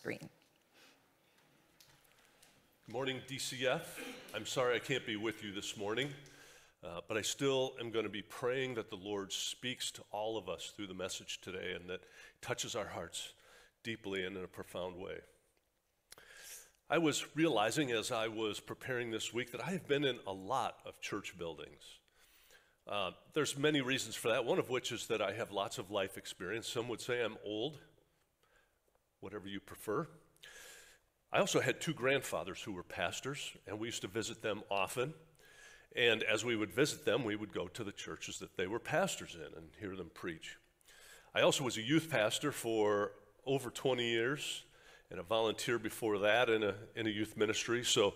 screen. Good morning, DCF. I'm sorry I can't be with you this morning, uh, but I still am going to be praying that the Lord speaks to all of us through the message today and that touches our hearts deeply and in a profound way. I was realizing as I was preparing this week that I have been in a lot of church buildings. Uh, there's many reasons for that, one of which is that I have lots of life experience. Some would say I'm old, whatever you prefer. I also had two grandfathers who were pastors, and we used to visit them often. And as we would visit them, we would go to the churches that they were pastors in and hear them preach. I also was a youth pastor for over 20 years and a volunteer before that in a, in a youth ministry. So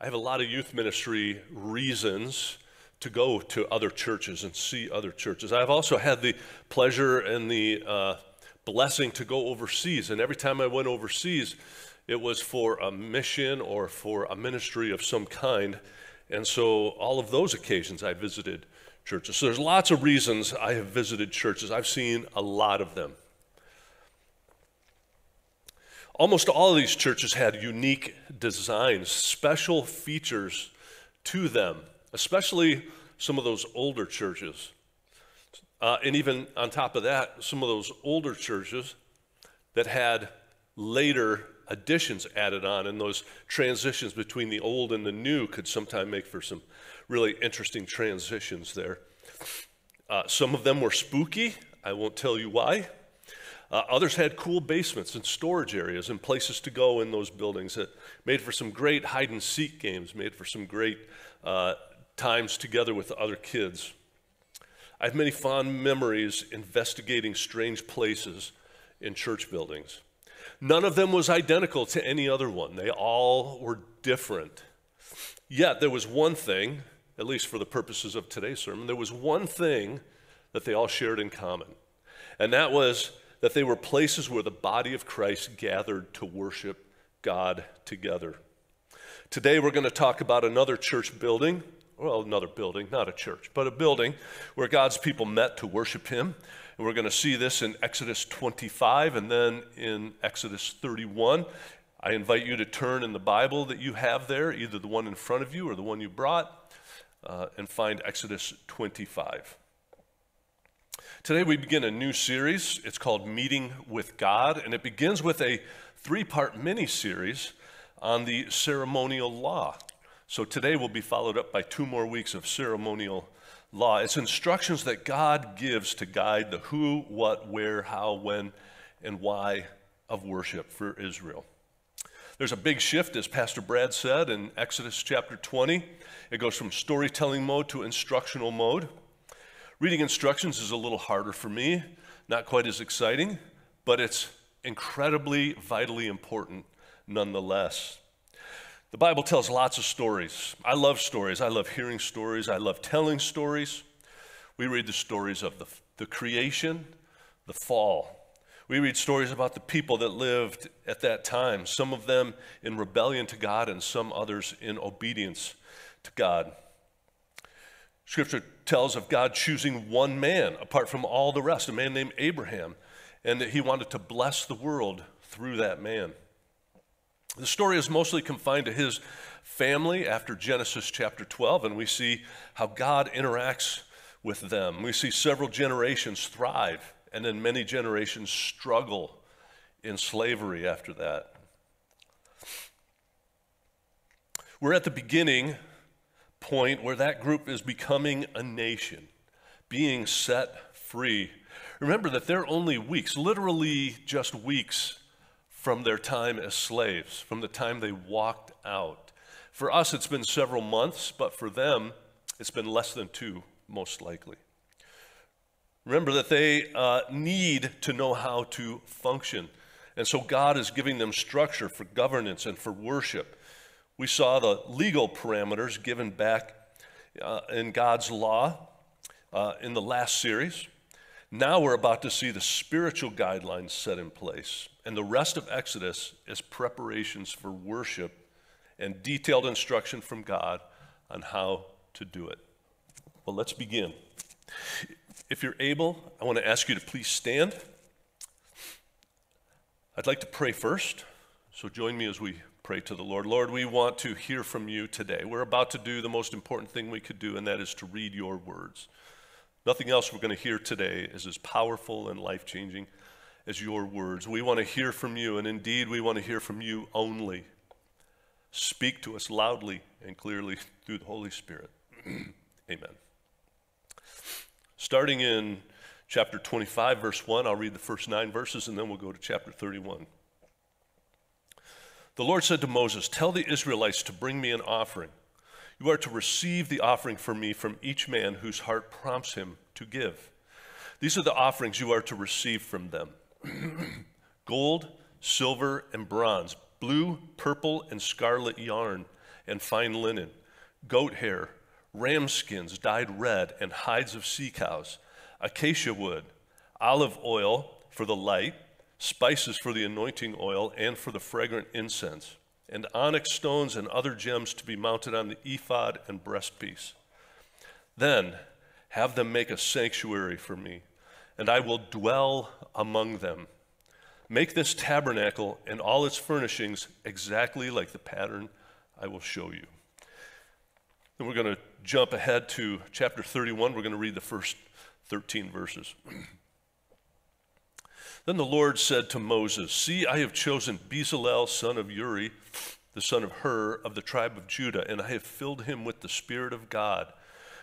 I have a lot of youth ministry reasons to go to other churches and see other churches. I've also had the pleasure and the uh, blessing to go overseas. And every time I went overseas, it was for a mission or for a ministry of some kind. And so, all of those occasions, I visited churches. So, there's lots of reasons I have visited churches. I've seen a lot of them. Almost all of these churches had unique designs, special features to them, especially some of those older churches. Uh, and even on top of that, some of those older churches that had later additions added on, and those transitions between the old and the new could sometimes make for some really interesting transitions there. Uh, some of them were spooky. I won't tell you why. Uh, others had cool basements and storage areas and places to go in those buildings that made for some great hide and seek games, made for some great uh, times together with other kids. I have many fond memories investigating strange places in church buildings. None of them was identical to any other one, they all were different. Yet there was one thing, at least for the purposes of today's sermon, there was one thing that they all shared in common. And that was that they were places where the body of Christ gathered to worship God together. Today we're going to talk about another church building well, another building, not a church, but a building where God's people met to worship Him. And we're going to see this in Exodus 25 and then in Exodus 31. I invite you to turn in the Bible that you have there, either the one in front of you or the one you brought, uh, and find Exodus 25. Today we begin a new series. It's called Meeting with God, and it begins with a three part mini series on the ceremonial law. So today will be followed up by two more weeks of ceremonial law. It's instructions that God gives to guide the who, what, where, how, when, and why of worship for Israel. There's a big shift, as Pastor Brad said in Exodus chapter 20. It goes from storytelling mode to instructional mode. Reading instructions is a little harder for me, not quite as exciting, but it's incredibly, vitally important nonetheless. The Bible tells lots of stories. I love stories. I love hearing stories. I love telling stories. We read the stories of the, the creation, the fall. We read stories about the people that lived at that time, some of them in rebellion to God and some others in obedience to God. Scripture tells of God choosing one man apart from all the rest, a man named Abraham, and that he wanted to bless the world through that man. The story is mostly confined to his family after Genesis chapter 12, and we see how God interacts with them. We see several generations thrive, and then many generations struggle in slavery after that. We're at the beginning point where that group is becoming a nation, being set free. Remember that they're only weeks, literally just weeks from their time as slaves, from the time they walked out. For us, it's been several months, but for them, it's been less than two, most likely. Remember that they uh, need to know how to function. And so God is giving them structure for governance and for worship. We saw the legal parameters given back uh, in God's law uh, in the last series. Now we're about to see the spiritual guidelines set in place. And the rest of Exodus is preparations for worship and detailed instruction from God on how to do it. Well, let's begin. If you're able, I want to ask you to please stand. I'd like to pray first, So join me as we pray to the Lord. Lord, we want to hear from you today. We're about to do the most important thing we could do, and that is to read your words. Nothing else we're going to hear today is as powerful and life changing as your words. We want to hear from you, and indeed, we want to hear from you only. Speak to us loudly and clearly through the Holy Spirit. Amen. Starting in chapter 25, verse 1, I'll read the first nine verses, and then we'll go to chapter 31. The Lord said to Moses, Tell the Israelites to bring me an offering. You are to receive the offering for me from each man whose heart prompts him to give. These are the offerings you are to receive from them gold, silver, and bronze, blue, purple, and scarlet yarn, and fine linen, goat hair, ram skins dyed red, and hides of sea cows, acacia wood, olive oil for the light spices for the anointing oil and for the fragrant incense, and onyx stones and other gems to be mounted on the ephod and breastpiece. Then have them make a sanctuary for me, and I will dwell among them. Make this tabernacle and all its furnishings exactly like the pattern I will show you. Then we're going to jump ahead to chapter 31. We're going to read the first 13 verses. Then the Lord said to Moses, See, I have chosen Bezalel, son of Uri, the son of Hur, of the tribe of Judah, and I have filled him with the Spirit of God,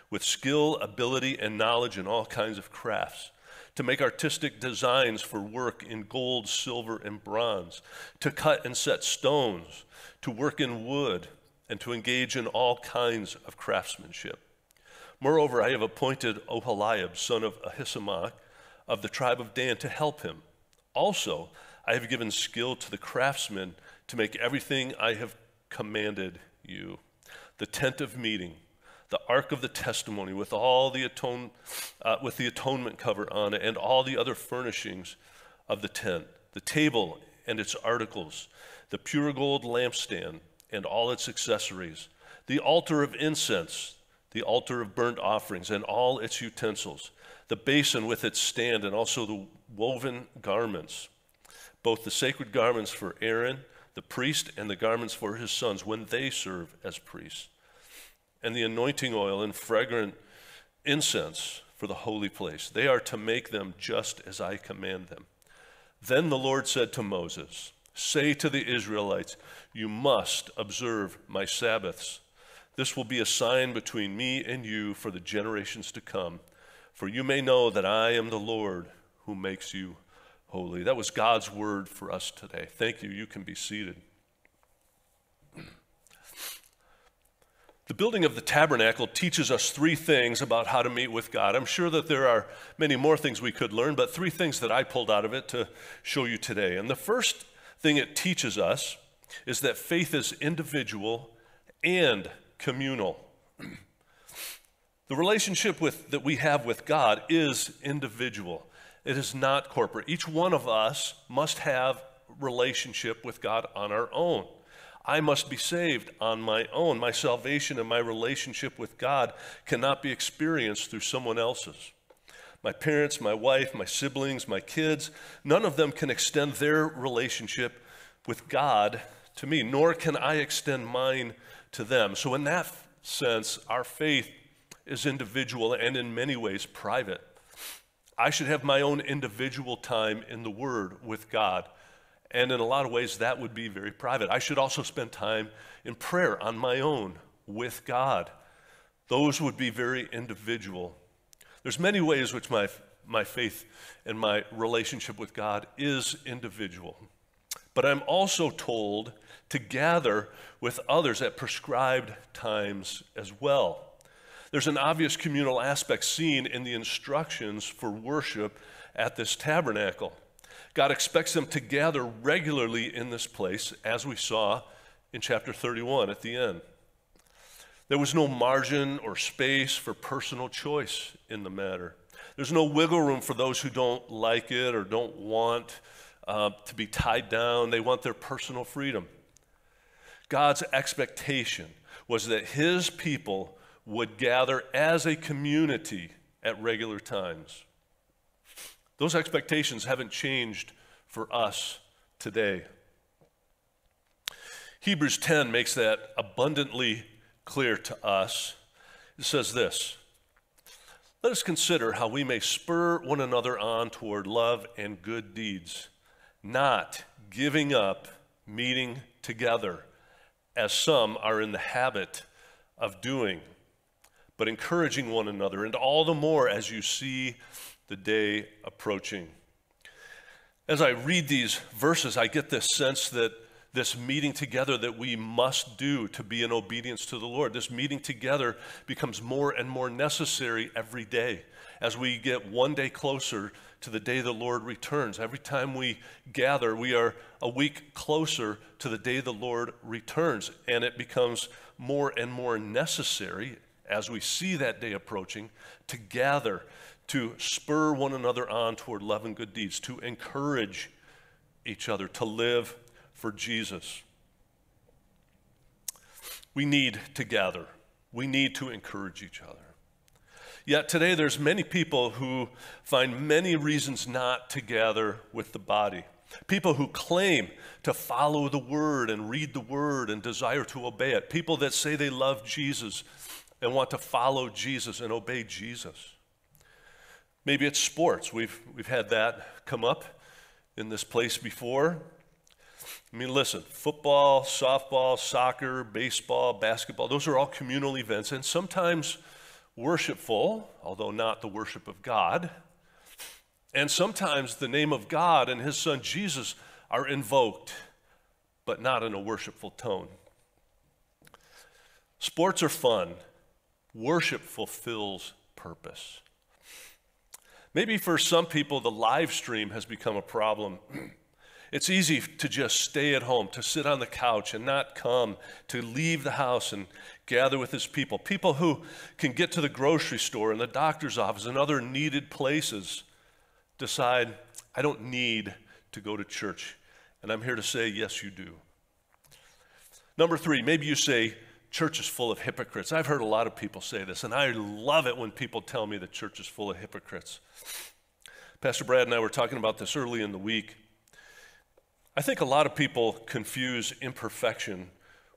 with skill, ability, and knowledge in all kinds of crafts, to make artistic designs for work in gold, silver, and bronze, to cut and set stones, to work in wood, and to engage in all kinds of craftsmanship. Moreover, I have appointed Oholiab, son of Ahisamach, of the tribe of Dan, to help him also, I have given skill to the craftsmen to make everything I have commanded you. The tent of meeting, the ark of the testimony with all the atone, uh, with the atonement cover on it, and all the other furnishings of the tent, the table and its articles, the pure gold lampstand and all its accessories, the altar of incense, the altar of burnt offerings and all its utensils, the basin with its stand and also the woven garments, both the sacred garments for Aaron, the priest, and the garments for his sons when they serve as priests, and the anointing oil and fragrant incense for the holy place. They are to make them just as I command them. Then the Lord said to Moses, Say to the Israelites, You must observe my Sabbaths. This will be a sign between me and you for the generations to come. For you may know that I am the Lord who makes you holy. That was God's word for us today. Thank you. You can be seated. The building of the tabernacle teaches us three things about how to meet with God. I'm sure that there are many more things we could learn, but three things that I pulled out of it to show you today. And the first thing it teaches us is that faith is individual and communal. The relationship with, that we have with God is individual. It is not corporate. Each one of us must have relationship with God on our own. I must be saved on my own. My salvation and my relationship with God cannot be experienced through someone else's. My parents, my wife, my siblings, my kids, none of them can extend their relationship with God to me, nor can I extend mine to them. So, in that sense, our faith is individual and in many ways private. I should have my own individual time in the Word with God. And in a lot of ways, that would be very private. I should also spend time in prayer on my own with God. Those would be very individual. There's many ways which my, my faith and my relationship with God is individual. But I'm also told to gather with others at prescribed times as well. There's an obvious communal aspect seen in the instructions for worship at this tabernacle. God expects them to gather regularly in this place, as we saw in chapter 31 at the end. There was no margin or space for personal choice in the matter. There's no wiggle room for those who don't like it or don't want uh, to be tied down. They want their personal freedom. God's expectation was that his people would gather as a community at regular times. Those expectations haven't changed for us today. Hebrews 10 makes that abundantly clear to us. It says this Let us consider how we may spur one another on toward love and good deeds, not giving up meeting together, as some are in the habit of doing, but encouraging one another, and all the more as you see the day approaching. As I read these verses, I get this sense that this meeting together that we must do to be in obedience to the Lord, this meeting together becomes more and more necessary every day as we get one day closer to the day the Lord returns. Every time we gather, we are a week closer to the day the Lord returns, and it becomes more and more necessary as we see that day approaching to gather, to spur one another on toward love and good deeds, to encourage each other to live for Jesus. We need to gather. We need to encourage each other. Yet today there's many people who find many reasons not to gather with the body. People who claim to follow the word and read the word and desire to obey it. People that say they love Jesus and want to follow Jesus and obey Jesus. Maybe it's sports. We've, we've had that come up in this place before. I mean, listen, football, softball, soccer, baseball, basketball, those are all communal events. And sometimes worshipful, although not the worship of God. And sometimes the name of God and his son Jesus are invoked, but not in a worshipful tone. Sports are fun, worship fulfills purpose. Maybe for some people, the live stream has become a problem. It's easy to just stay at home, to sit on the couch and not come, to leave the house and gather with his people. People who can get to the grocery store and the doctor's office and other needed places decide, I don't need to go to church. And I'm here to say, yes, you do. Number three, maybe you say, church is full of hypocrites. I've heard a lot of people say this, and I love it when people tell me the church is full of hypocrites. Pastor Brad and I were talking about this early in the week. I think a lot of people confuse imperfection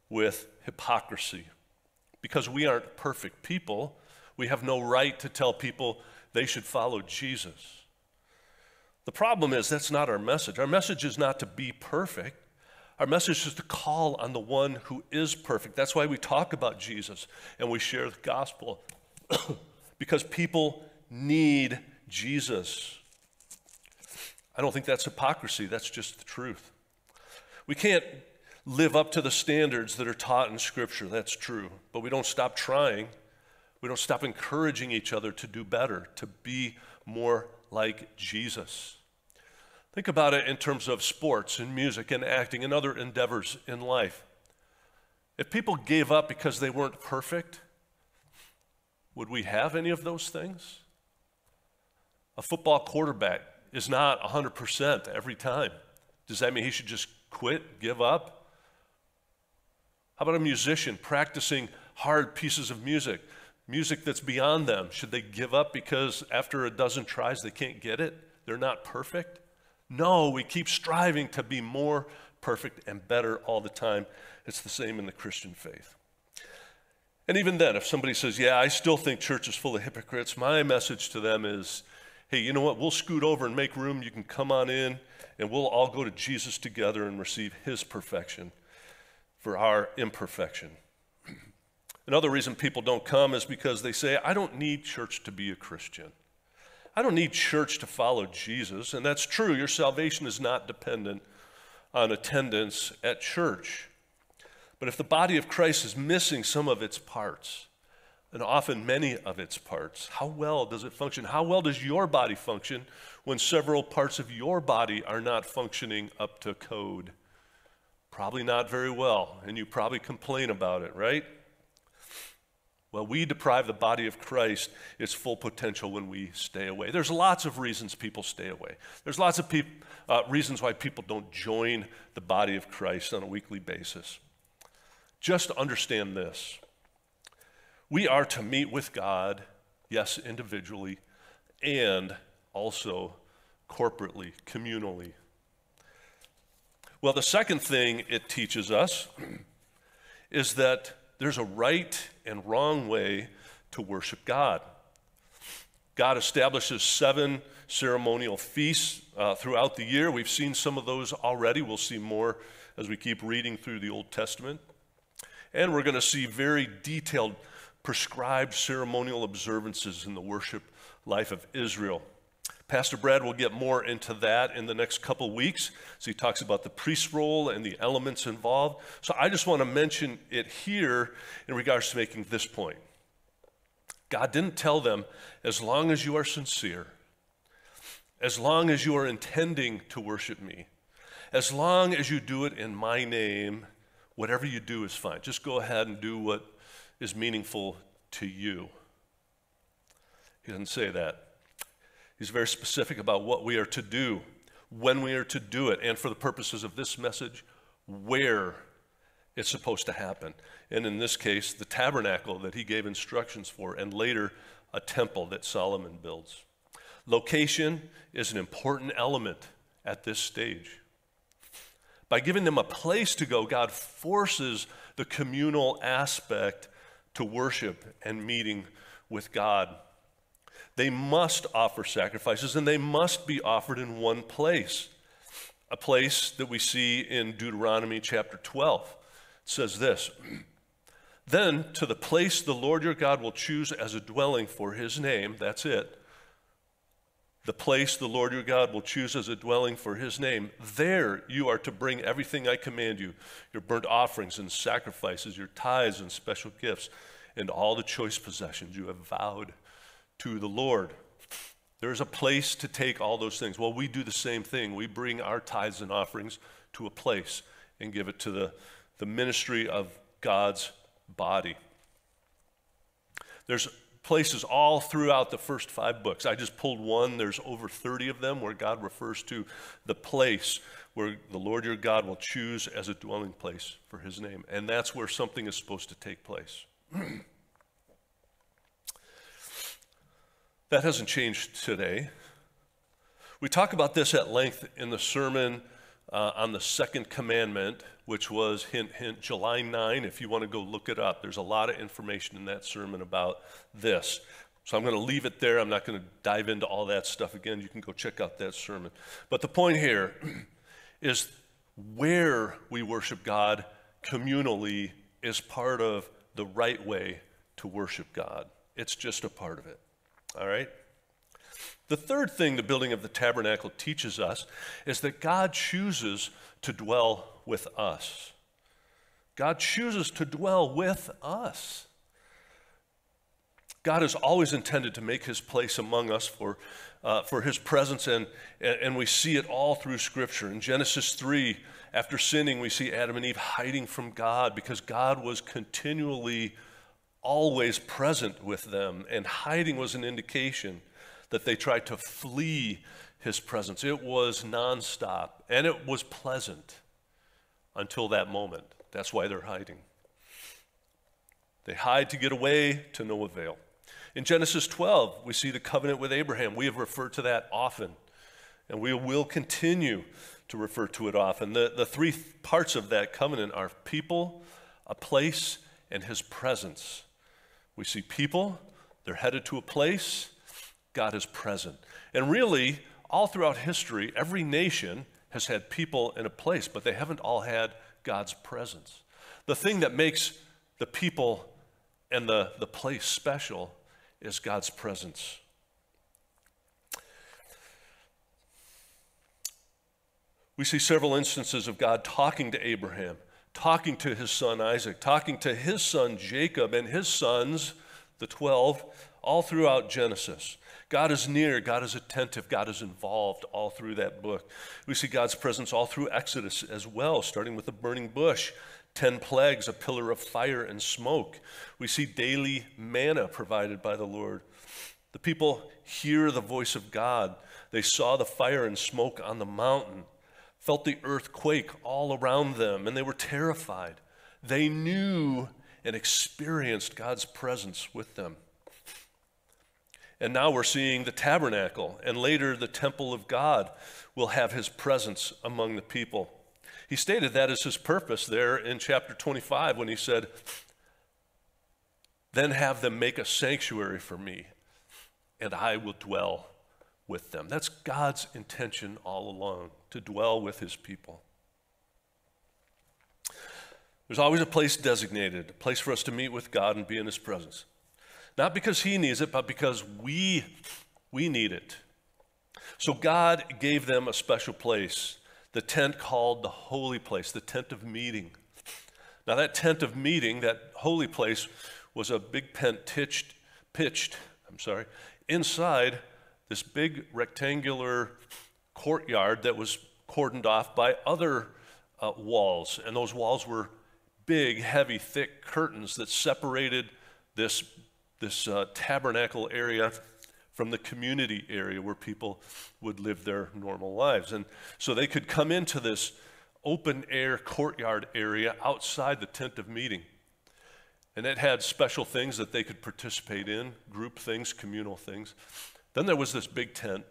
with hypocrisy. Because we aren't perfect people, we have no right to tell people they should follow Jesus. The problem is that's not our message. Our message is not to be perfect. Our message is to call on the one who is perfect. That's why we talk about Jesus and we share the gospel. because people need Jesus. I don't think that's hypocrisy, that's just the truth. We can't live up to the standards that are taught in Scripture, that's true, but we don't stop trying. We don't stop encouraging each other to do better, to be more like Jesus. Think about it in terms of sports and music and acting and other endeavors in life. If people gave up because they weren't perfect, would we have any of those things? A football quarterback is not 100% every time. Does that mean he should just quit, give up? How about a musician practicing hard pieces of music, music that's beyond them? Should they give up because after a dozen tries they can't get it? They're not perfect? No, we keep striving to be more perfect and better all the time. It's the same in the Christian faith. And even then, if somebody says, Yeah, I still think church is full of hypocrites, my message to them is hey, you know what? We'll scoot over and make room. You can come on in, and we'll all go to Jesus together and receive his perfection for our imperfection. Another reason people don't come is because they say, I don't need church to be a Christian. I don't need church to follow Jesus. And that's true. Your salvation is not dependent on attendance at church. But if the body of Christ is missing some of its parts, and often many of its parts. How well does it function? How well does your body function when several parts of your body are not functioning up to code? Probably not very well, and you probably complain about it, right? Well, we deprive the body of Christ its full potential when we stay away. There's lots of reasons people stay away. There's lots of peop- uh, reasons why people don't join the body of Christ on a weekly basis. Just understand this we are to meet with God, yes, individually, and also corporately, communally. Well, the second thing it teaches us is that there's a right and wrong way to worship God. God establishes seven ceremonial feasts uh, throughout the year. We've seen some of those already. We'll see more as we keep reading through the Old Testament. And we're going to see very detailed, prescribed ceremonial observances in the worship life of Israel. Pastor Brad will get more into that in the next couple weeks. So he talks about the priest role and the elements involved. So I just want to mention it here in regards to making this point. God didn't tell them, as long as you are sincere, as long as you are intending to worship me, as long as you do it in my name, whatever you do is fine. Just go ahead and do what is meaningful to you. He doesn't say that. He's very specific about what we are to do, when we are to do it, and for the purposes of this message, where it's supposed to happen. And in this case, the tabernacle that he gave instructions for, and later a temple that Solomon builds. Location is an important element at this stage. By giving them a place to go, God forces the communal aspect to worship and meeting with God. They must offer sacrifices, and they must be offered in one place. A place that we see in Deuteronomy chapter 12 it says this Then to the place the Lord your God will choose as a dwelling for his name, that's it. The place the Lord your God will choose as a dwelling for his name, there you are to bring everything I command you your burnt offerings and sacrifices, your tithes and special gifts, and all the choice possessions you have vowed to the Lord. There's a place to take all those things. Well, we do the same thing. We bring our tithes and offerings to a place and give it to the, the ministry of God's body. There's places all throughout the first five books. I just pulled one. There's over 30 of them where God refers to the place where the Lord your God will choose as a dwelling place for his name. And that's where something is supposed to take place. That hasn't changed today. We talk about this at length in the sermon uh, on the second commandment, which was, hint, hint, July 9. If you want to go look it up, there's a lot of information in that sermon about this. So I'm going to leave it there. I'm not going to dive into all that stuff again. You can go check out that sermon. But the point here is where we worship God communally is part of the right way to worship God. It's just a part of it. All right? The third thing the building of the tabernacle teaches us is that God chooses to dwell with us. God chooses to dwell with us. God has always intended to make his place among us for, uh, for his presence, and, and we see it all through Scripture. In Genesis 3, after sinning, we see Adam and Eve hiding from God because God was continually always present with them, and hiding was an indication that they tried to flee his presence. It was nonstop, and it was pleasant until that moment. That's why they're hiding. They hide to get away to no avail. In Genesis 12, we see the covenant with Abraham. We have referred to that often, and we will continue to refer to it often. The, the three parts of that covenant are people, a place, and his presence. We see people, they're headed to a place, God is present. And really, all throughout history, every nation has had people in a place, but they haven't all had God's presence. The thing that makes the people and the, the place special is God's presence. We see several instances of God talking to Abraham talking to his son Isaac, talking to his son Jacob and his sons, the 12, all throughout Genesis. God is near, God is attentive, God is involved all through that book. We see God's presence all through Exodus as well, starting with the burning bush, 10 plagues, a pillar of fire and smoke. We see daily manna provided by the Lord. The people hear the voice of God. They saw the fire and smoke on the mountain felt the earth quake all around them, and they were terrified. They knew and experienced God's presence with them. And now we're seeing the tabernacle, and later the temple of God will have his presence among the people. He stated that as his purpose there in chapter 25 when he said, Then have them make a sanctuary for me, and I will dwell with them. That's God's intention all along, to dwell with his people. There's always a place designated, a place for us to meet with God and be in his presence. Not because he needs it, but because we, we need it. So God gave them a special place, the tent called the holy place, the tent of meeting. Now, that tent of meeting, that holy place, was a big tent pitched, pitched, I'm sorry, inside this big rectangular courtyard that was cordoned off by other uh, walls. And those walls were big, heavy, thick curtains that separated this, this uh, tabernacle area from the community area where people would live their normal lives. And so they could come into this open air courtyard area outside the tent of meeting. And it had special things that they could participate in, group things, communal things. Then there was this big tent,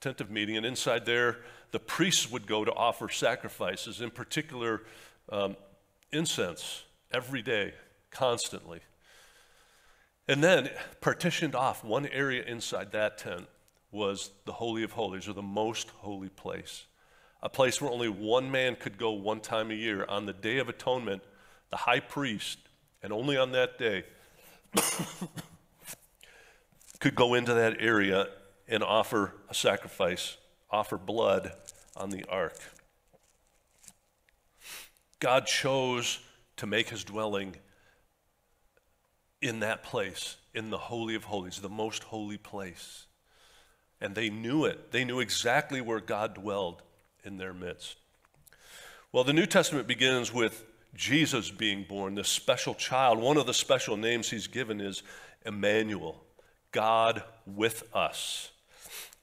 tent of meeting, and inside there, the priests would go to offer sacrifices, in particular, um, incense, every day, constantly. And then, partitioned off, one area inside that tent was the Holy of Holies, or the most holy place. A place where only one man could go one time a year. On the Day of Atonement, the high priest, and only on that day, could go into that area and offer a sacrifice, offer blood on the ark. God chose to make his dwelling in that place, in the Holy of Holies, the most holy place. And they knew it. They knew exactly where God dwelled in their midst. Well, the New Testament begins with Jesus being born, this special child. One of the special names he's given is Emmanuel, God with us.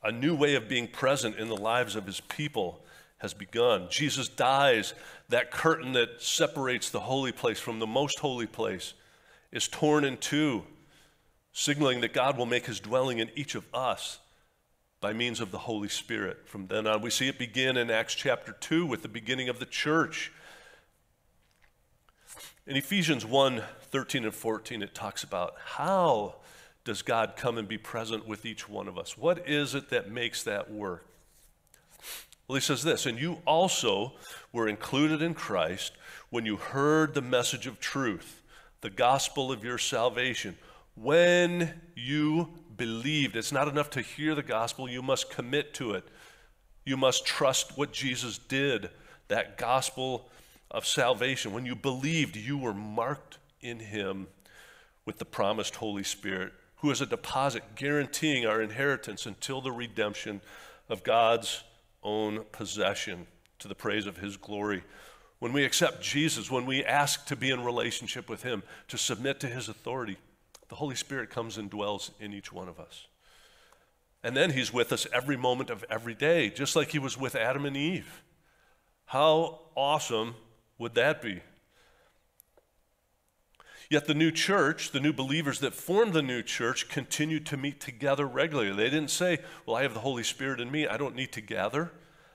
A new way of being present in the lives of his people has begun. Jesus dies. That curtain that separates the holy place from the most holy place is torn in two, signaling that God will make his dwelling in each of us by means of the Holy Spirit. From then on, we see it begin in Acts chapter 2 with the beginning of the church. In Ephesians 1 13 and 14, it talks about how does God come and be present with each one of us? What is it that makes that work? Well, he says this, and you also were included in Christ when you heard the message of truth the gospel of your salvation. When you believed, it's not enough to hear the gospel, you must commit to it. You must trust what Jesus did, that gospel of salvation. When you believed, you were marked in him with the promised Holy Spirit, who is a deposit guaranteeing our inheritance until the redemption of God's own possession to the praise of his glory when we accept Jesus, when we ask to be in relationship with Him, to submit to His authority, the Holy Spirit comes and dwells in each one of us. And then He's with us every moment of every day, just like He was with Adam and Eve. How awesome would that be? Yet the new church, the new believers that formed the new church, continued to meet together regularly. They didn't say, Well, I have the Holy Spirit in me, I don't need to gather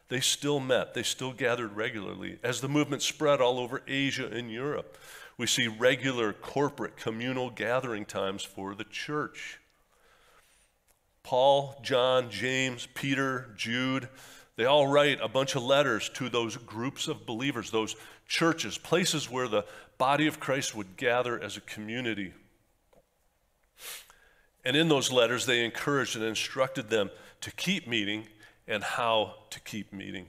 they still met, they still gathered regularly. As the movement spread all over Asia and Europe, we see regular corporate communal gathering times for the church. Paul, John, James, Peter, Jude, they all write a bunch of letters to those groups of believers, those churches, places where the body of Christ would gather as a community. And in those letters, they encouraged and instructed them to keep meeting and how to keep meeting,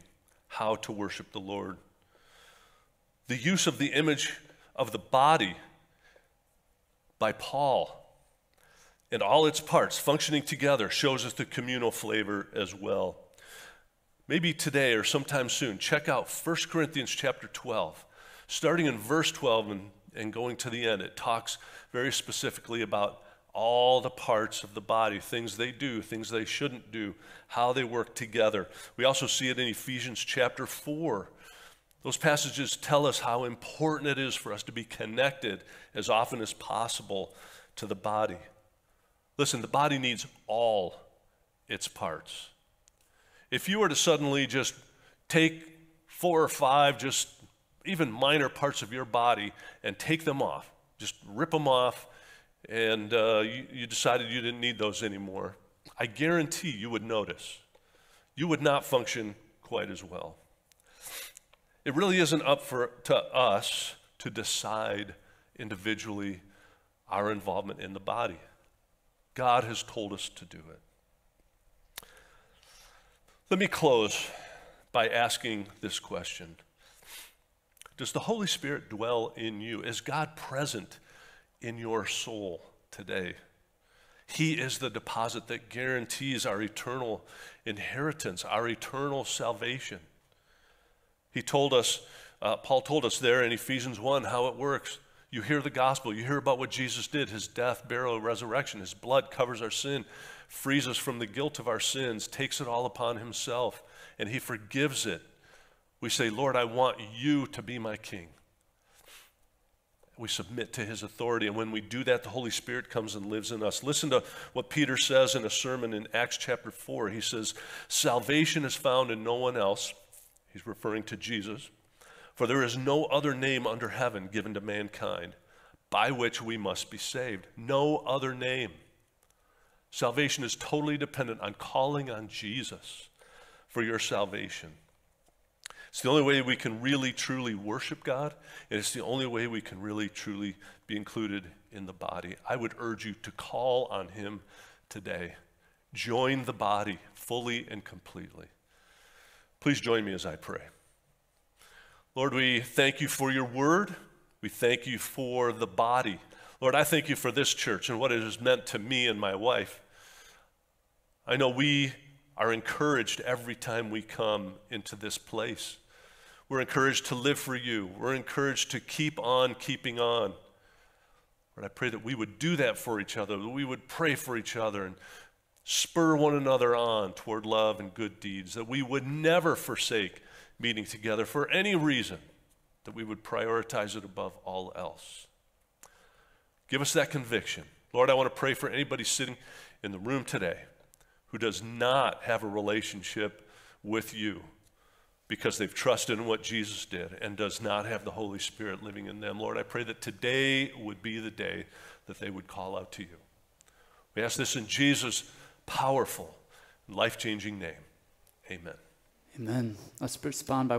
how to worship the Lord. The use of the image of the body by Paul and all its parts functioning together shows us the communal flavor as well. Maybe today or sometime soon, check out 1 Corinthians chapter 12. Starting in verse 12 and, and going to the end, it talks very specifically about all the parts of the body, things they do, things they shouldn't do, how they work together. We also see it in Ephesians chapter 4. Those passages tell us how important it is for us to be connected as often as possible to the body. Listen, the body needs all its parts. If you were to suddenly just take four or five, just even minor parts of your body, and take them off. Just rip them off, and uh, you, you decided you didn't need those anymore. I guarantee you would notice. You would not function quite as well. It really isn't up for, to us to decide individually our involvement in the body. God has told us to do it. Let me close by asking this question Does the Holy Spirit dwell in you? Is God present in your soul today? He is the deposit that guarantees our eternal inheritance, our eternal salvation. He told us, uh, Paul told us there in Ephesians 1 how it works. You hear the gospel, you hear about what Jesus did his death, burial, resurrection. His blood covers our sin, frees us from the guilt of our sins, takes it all upon himself, and he forgives it. We say, Lord, I want you to be my king. We submit to his authority, and when we do that, the Holy Spirit comes and lives in us. Listen to what Peter says in a sermon in Acts chapter 4. He says, Salvation is found in no one else. He's referring to Jesus. For there is no other name under heaven given to mankind by which we must be saved. No other name. Salvation is totally dependent on calling on Jesus for your salvation. It's the only way we can really truly worship God, and it's the only way we can really truly be included in the body. I would urge you to call on Him today. Join the body fully and completely. Please join me as I pray. Lord, we thank you for your word. We thank you for the body. Lord, I thank you for this church and what it has meant to me and my wife. I know we are encouraged every time we come into this place. We're encouraged to live for you. We're encouraged to keep on keeping on. Lord, I pray that we would do that for each other, that we would pray for each other and spur one another on toward love and good deeds, that we would never forsake meeting together for any reason, that we would prioritize it above all else. Give us that conviction. Lord, I want to pray for anybody sitting in the room today who does not have a relationship with you because they've trusted in what Jesus did and does not have the Holy Spirit living in them. Lord, I pray that today would be the day that they would call out to you. We ask this in Jesus' powerful, life changing name. Amen. Amen. Let's respond by